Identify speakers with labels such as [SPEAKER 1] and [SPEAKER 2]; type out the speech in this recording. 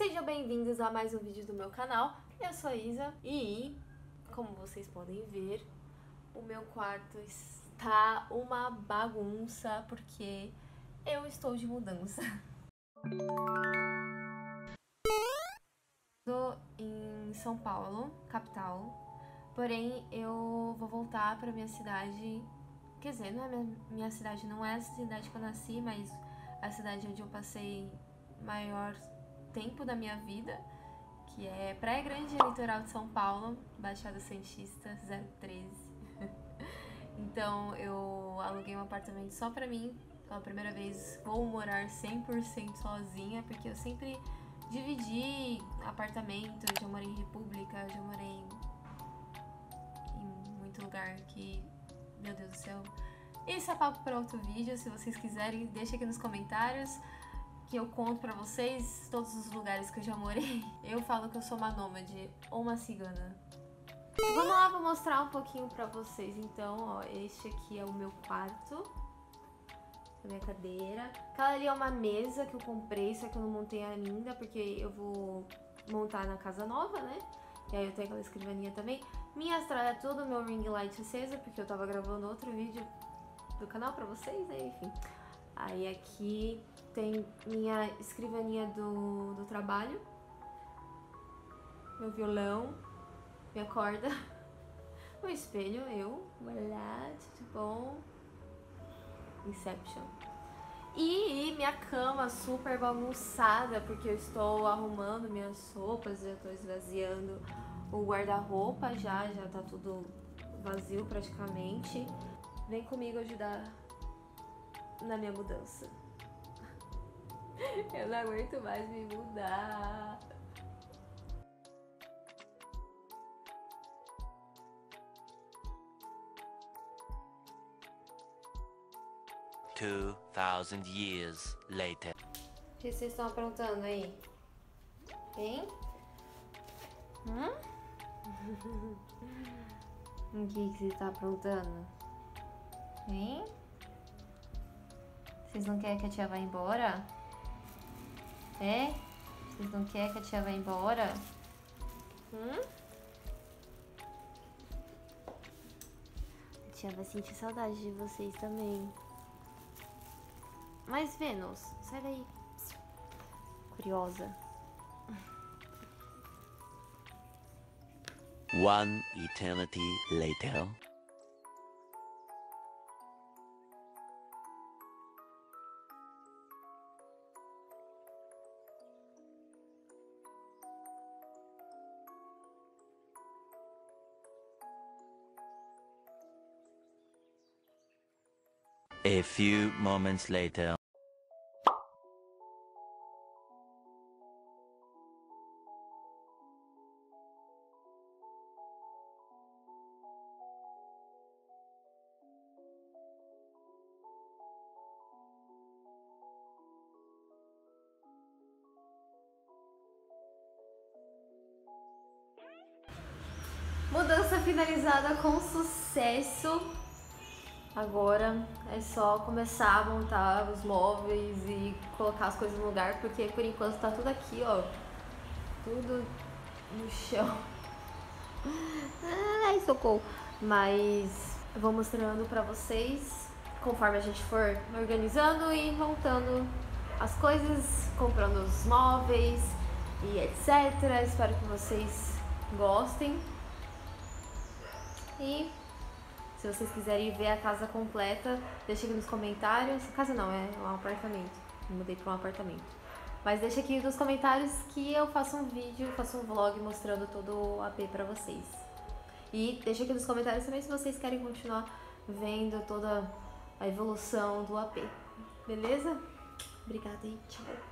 [SPEAKER 1] Sejam bem-vindos a mais um vídeo do meu canal. Eu sou a Isa e, como vocês podem ver, o meu quarto está uma bagunça porque eu estou de mudança. Estou em São Paulo, capital, porém eu vou voltar para minha cidade. Quer dizer, não é minha, minha cidade, não é a cidade que eu nasci, mas a cidade onde eu passei maior tempo da minha vida, que é Praia Grande, litoral de São Paulo, Baixada Santista 013. então eu aluguei um apartamento só pra mim. Pela primeira vez vou morar 100% sozinha, porque eu sempre dividi apartamento, já morei em república, já morei em, em muito lugar que, meu Deus do céu. Isso é papo para outro vídeo, se vocês quiserem, deixa aqui nos comentários que eu conto pra vocês todos os lugares que eu já morei. Eu falo que eu sou uma nômade ou uma cigana. Vamos lá, vou mostrar um pouquinho pra vocês. Então, ó, este aqui é o meu quarto. A minha cadeira. Aquela ali é uma mesa que eu comprei, só que eu não montei ainda, porque eu vou montar na casa nova, né? E aí eu tenho aquela escrivaninha também. Minha estrada é tudo meu ring light acesa, porque eu tava gravando outro vídeo do canal pra vocês, né? Enfim. Aí aqui tem minha escrivaninha do, do trabalho, meu violão, minha corda, o espelho, eu, voilà, tudo bom, Inception. E minha cama super bagunçada, porque eu estou arrumando minhas roupas, já estou esvaziando o guarda-roupa já, já tá tudo vazio praticamente. Vem comigo ajudar na minha mudança. Eu não aguento mais me mudar.
[SPEAKER 2] Two thousand years later.
[SPEAKER 1] O que vocês estão aprontando aí? Hein? Hum? o que, que você está aprontando? Hein? Vocês não querem que a tia vá embora? É? Vocês não querem que a tia vá embora? Hum? A tia vai sentir saudade de vocês também. Mas, Vênus, sai daí. Curiosa.
[SPEAKER 2] One eternity later. A few moments later.
[SPEAKER 1] Mudança finalizada com sucesso. Agora é só começar a montar os móveis e colocar as coisas no lugar, porque por enquanto tá tudo aqui, ó. Tudo no chão. Ai, socorro. Mas vou mostrando pra vocês conforme a gente for organizando e montando as coisas, comprando os móveis e etc. Espero que vocês gostem. E se vocês quiserem ver a casa completa, deixa aqui nos comentários. Casa não, é um apartamento. Mudei para um apartamento. Mas deixa aqui nos comentários que eu faço um vídeo, faço um vlog mostrando todo o AP pra vocês. E deixa aqui nos comentários também se vocês querem continuar vendo toda a evolução do AP. Beleza? Obrigada e tchau.